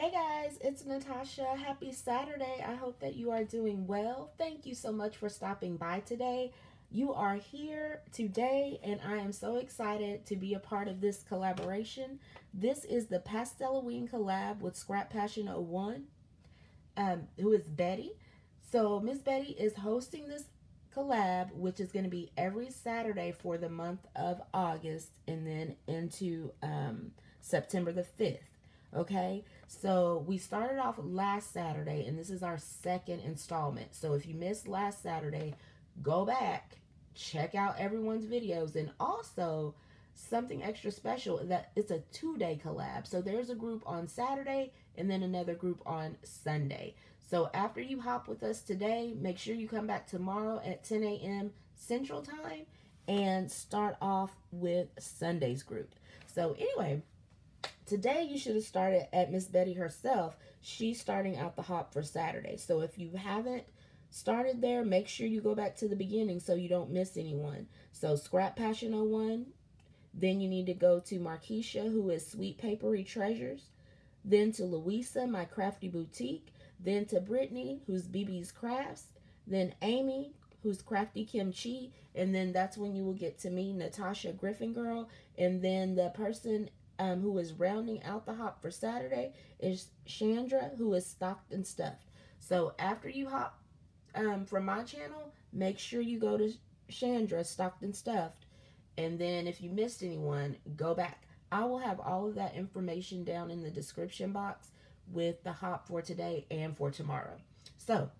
Hey guys, it's Nitasha. Happy Saturday. I hope that you are doing well. Thank you so much for stopping by today. You are here today, and I am so excited to be a part of this collaboration. This is the Pastelloween collab with Scrap Passion 01, um, who is Betty. So Miss Betty is hosting this collab, which is going to be every Saturday for the month of August and then into um, September the 5th. Okay, so we started off last Saturday, and this is our second installment. So if you missed last Saturday, go back, check out everyone's videos, and also something extra special that it's a two-day collab. So there's a group on Saturday and then another group on Sunday. So after you hop with us today, make sure you come back tomorrow at 10 a.m. Central Time and start off with Sunday's group. So anyway, today you should have started at Miss Betty herself. She's starting out the hop for Saturday. So if you haven't started there, make sure you go back to the beginning so you don't miss anyone. So Scrap Passion 01, then you need to go to Markisha, who is Sweet Papery Treasures, then to Luisa, My Crafty Boutique, then to Brittanee, who's BBz Kraftz, then Amy, who's Crafty Kimchi, and then that's when you will get to me, Nitasha Griffin Girl, and then the person um, who is rounding out the hop for Saturday is Chandra, who is stocked and stuffed. So after you hop um, from my channel, make sure you go to Chandra, stocked and stuffed, and then if you missed anyone, go back. I will have all of that information down in the description box with the hop for today and for tomorrow. So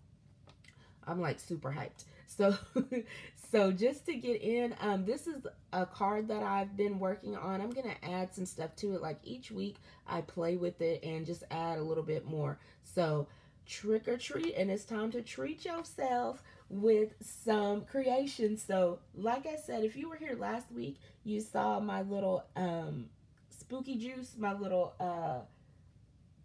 I'm like super hyped. So, so just to get in, um, this is a card that I've been working on. I'm going to add some stuff to it. Like each week I play with it and just add a little bit more. So trick or treat and it's time to treat yourself with some creation. So like I said, if you were here last week, you saw my little, um, spooky juice, my little, uh,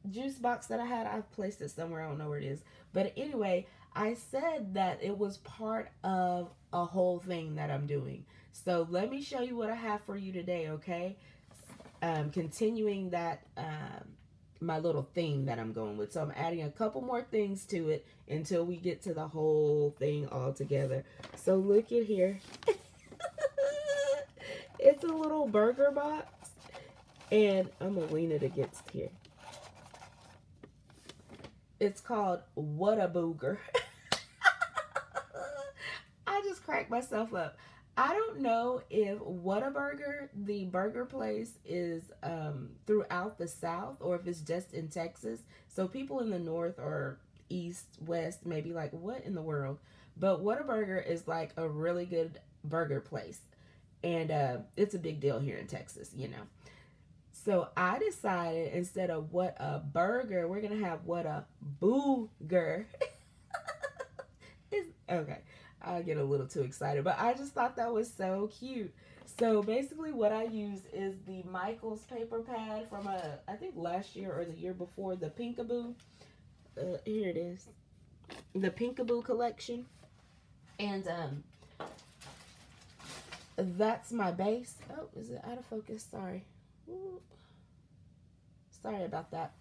juice box that I had. I've placed it somewhere. I don't know where it is. But anyway, I said that it was part of a whole thing that I'm doing. So let me show you what I have for you today, okay? Um, continuing that, um, my little theme that I'm going with. So I'm adding a couple more things to it until we get to the whole thing all together. So look at here. it's a little burger box. And I'm going to lean it against here. It's called What a Booger. Cracked myself up. I don't know if Whataburger, the burger place, is um, throughout the South or if it's just in Texas. So people in the North or East, West may be like, what in the world? But Whataburger is like a really good burger place. And uh, it's a big deal here in Texas, you know. So I decided instead of what a burger, we're going to have what a booger. okay, I get a little too excited, but I just thought that was so cute. So basically what I use is the Michaels paper pad from, a, uh, think last year or the year before, the Pinkaboo. Uh, here it is. The Pinkaboo collection. And um, that's my base. Oh, is it out of focus? Sorry. Sorry about that.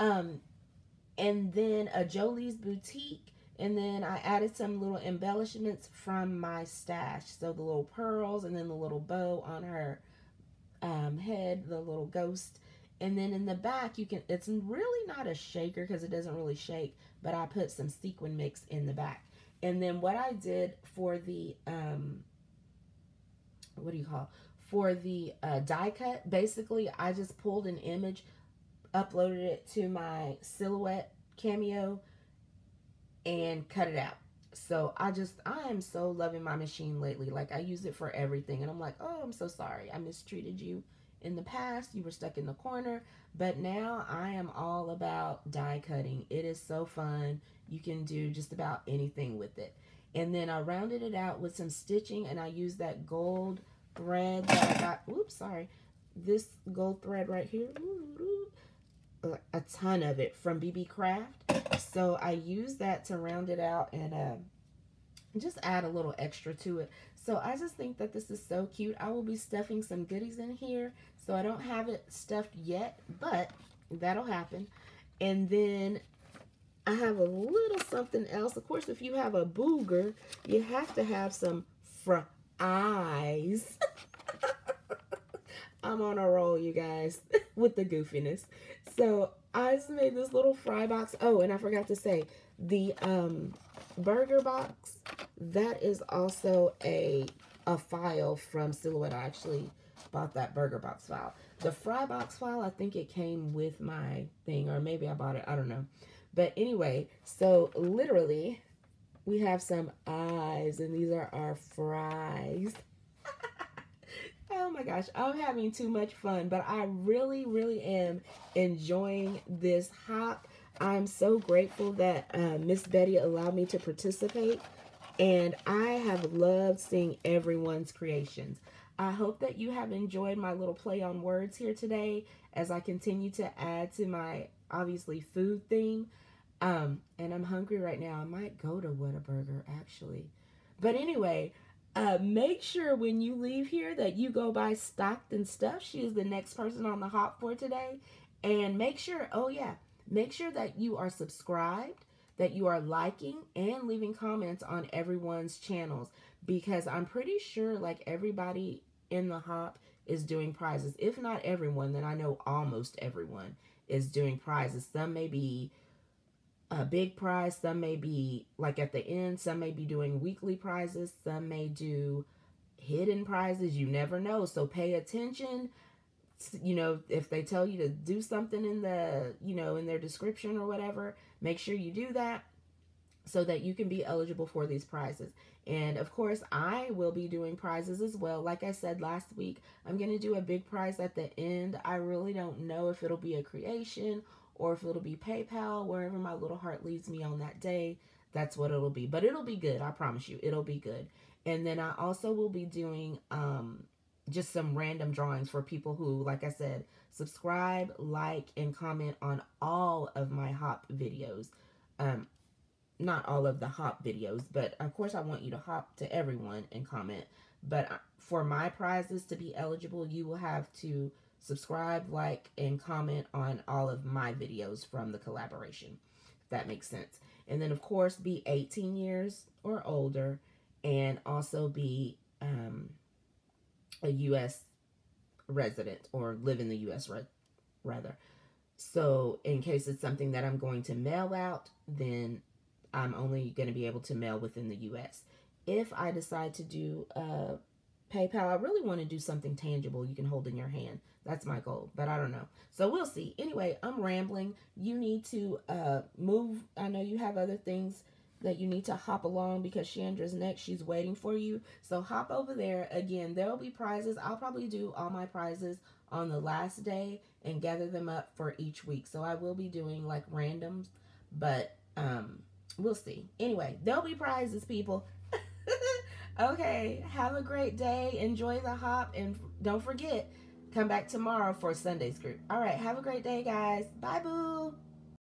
Um, and then a Jolee's Boutique. And then I added some little embellishments from my stash. So the little pearls and then the little bow on her um, head, the little ghost. And then in the back, you can, it's really not a shaker because it doesn't really shake, but I put some sequin mix in the back. And then what I did for the, um, what do you call, for the uh, die cut, basically I just pulled an image uploaded it to my silhouette cameo and cut it out. So I just, I am so loving my machine lately. Like I use it for everything. And I'm like, oh, I'm so sorry. I mistreated you in the past. You were stuck in the corner. But now I am all about die cutting. It is so fun. You can do just about anything with it. And then I rounded it out with some stitching and I used that gold thread that I got. Oops, sorry. This gold thread right here. Ooh, a ton of it from BB Craft. So I use that to round it out and uh, just add a little extra to it. So I just think that this is so cute. I will be stuffing some goodies in here. So I don't have it stuffed yet, but that'll happen. And then I have a little something else. Of course, if you have a booger, you have to have some fries. I'm on a roll, you guys, with the goofiness. So I just made this little fry box. Oh, and I forgot to say, the um, burger box, that is also a, a file from Silhouette. I actually bought that burger box file. The fry box file, I think it came with my thing, or maybe I bought it. I don't know. But anyway, so literally, we have some eyes, and these are our fries. My gosh, I'm having too much fun, but I really, really am enjoying this hop. I'm so grateful that uh, Miss Betty allowed me to participate, and I have loved seeing everyone's creations. I hope that you have enjoyed my little play on words here today as I continue to add to my obviously food theme. Um, and I'm hungry right now. I might go to Whataburger actually. But anyway, uh, make sure when you leave here that you go buy Stockton Stuff. She is the next person on the hop for today. And make sure, oh yeah, make sure that you are subscribed, that you are liking and leaving comments on everyone's channels because I'm pretty sure like everybody in the hop is doing prizes. If not everyone, then I know almost everyone is doing prizes. Some may be a big prize, some may be like at the end, some may be doing weekly prizes, some may do hidden prizes. You never know. So pay attention. You know, if they tell you to do something in the, you know, in their description or whatever, make sure you do that so that you can be eligible for these prizes. And of course, I will be doing prizes as well. Like I said last week, I'm going to do a big prize at the end. I really don't know if it'll be a creation or if it'll be PayPal, wherever my little heart leads me on that day. That's what it'll be. But it'll be good. I promise you, it'll be good. And then I also will be doing um, just some random drawings for people who, like I said, subscribe, like, and comment on all of my hop videos. Um, not all of the hop videos, but of course I want you to hop to everyone and comment. But uh, for my prizes to be eligible, you will have to subscribe, like, and comment on all of my videos from the collaboration, if that makes sense. And then, of course, be 18 years or older and also be um, a U.S. resident or live in the U.S. rather. So in case it's something that I'm going to mail out, then I'm only going to be able to mail within the U.S. If I decide to do uh, PayPal, I really want to do something tangible you can hold in your hand. That's my goal, but I don't know. So we'll see. Anyway, I'm rambling. You need to uh, move. I know you have other things that you need to hop along because Chandra's next. She's waiting for you. So hop over there. Again, there will be prizes. I'll probably do all my prizes on the last day and gather them up for each week. So I will be doing like randoms, but um, we'll see. Anyway, there'll be prizes, people. Okay, have a great day. Enjoy the hop, and don't forget, come back tomorrow for Sunday's group. All right, have a great day, guys. Bye, boo.